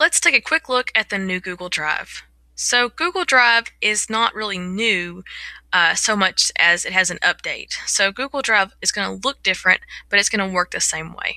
Let's take a quick look at the new Google Drive. So Google Drive is not really new uh, so much as it has an update. So Google Drive is going to look different, but it's going to work the same way.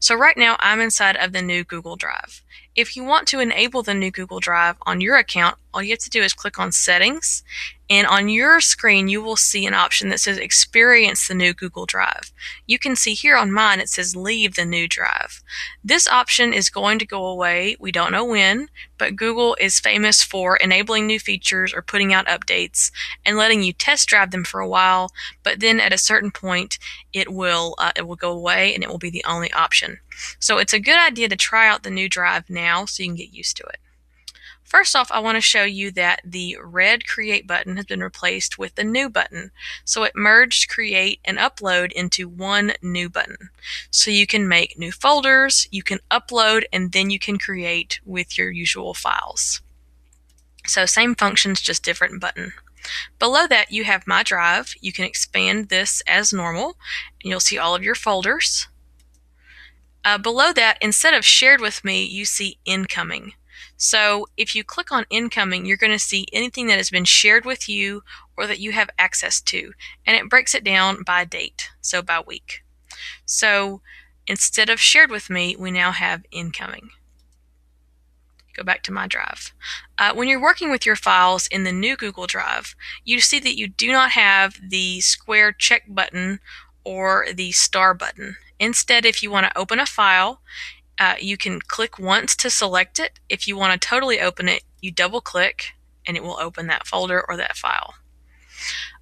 So right now I'm inside of the new Google Drive. If you want to enable the new Google Drive on your account, all you have to do is click on Settings, and on your screen you will see an option that says Experience the new Google Drive. You can see here on mine it says Leave the new drive. This option is going to go away. We don't know when, but Google is famous for enabling new features or putting out updates and letting you test drive them for a while, but then at a certain point it will uh, it will go away and it will be the only option. So it's a good idea to try out the new drive now so you can get used to it. First off, I want to show you that the red Create button has been replaced with the New button. So it merged Create and Upload into one new button. So you can make new folders, you can upload, and then you can create with your usual files. So same functions, just different button. Below that, you have My Drive. You can expand this as normal, and you'll see all of your folders. Uh, below that, instead of Shared with Me, you see Incoming. So if you click on incoming, you're going to see anything that has been shared with you or that you have access to. And it breaks it down by date, so by week. So instead of shared with me, we now have incoming. Go back to my drive. Uh, when you're working with your files in the new Google Drive, you see that you do not have the square check button or the star button. Instead, if you want to open a file, uh, you can click once to select it. If you want to totally open it, you double click and it will open that folder or that file.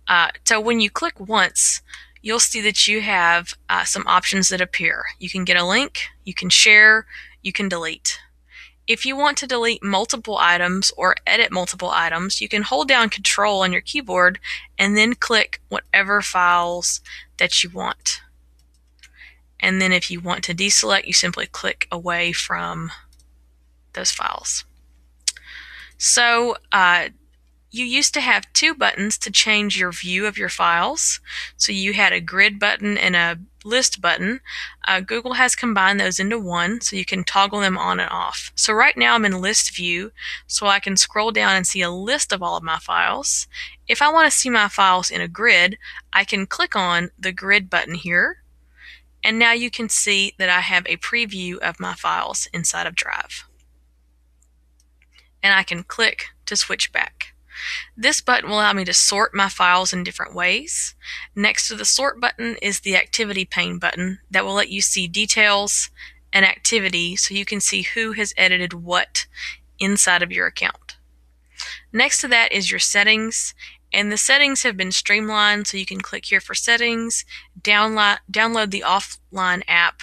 Uh, so when you click once, you'll see that you have uh, some options that appear. You can get a link, you can share, you can delete. If you want to delete multiple items or edit multiple items, you can hold down Control on your keyboard and then click whatever files that you want. And then if you want to deselect, you simply click away from those files. So uh, you used to have two buttons to change your view of your files. So you had a grid button and a list button. Uh, Google has combined those into one so you can toggle them on and off. So right now I'm in list view so I can scroll down and see a list of all of my files. If I want to see my files in a grid, I can click on the grid button here and now you can see that I have a preview of my files inside of Drive. And I can click to switch back. This button will allow me to sort my files in different ways. Next to the sort button is the activity pane button that will let you see details and activity so you can see who has edited what inside of your account. Next to that is your settings and the settings have been streamlined so you can click here for settings, download, download the offline app,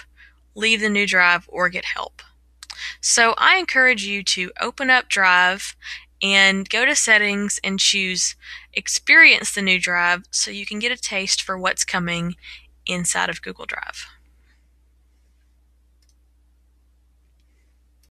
leave the new drive, or get help. So I encourage you to open up Drive and go to settings and choose experience the new drive so you can get a taste for what's coming inside of Google Drive.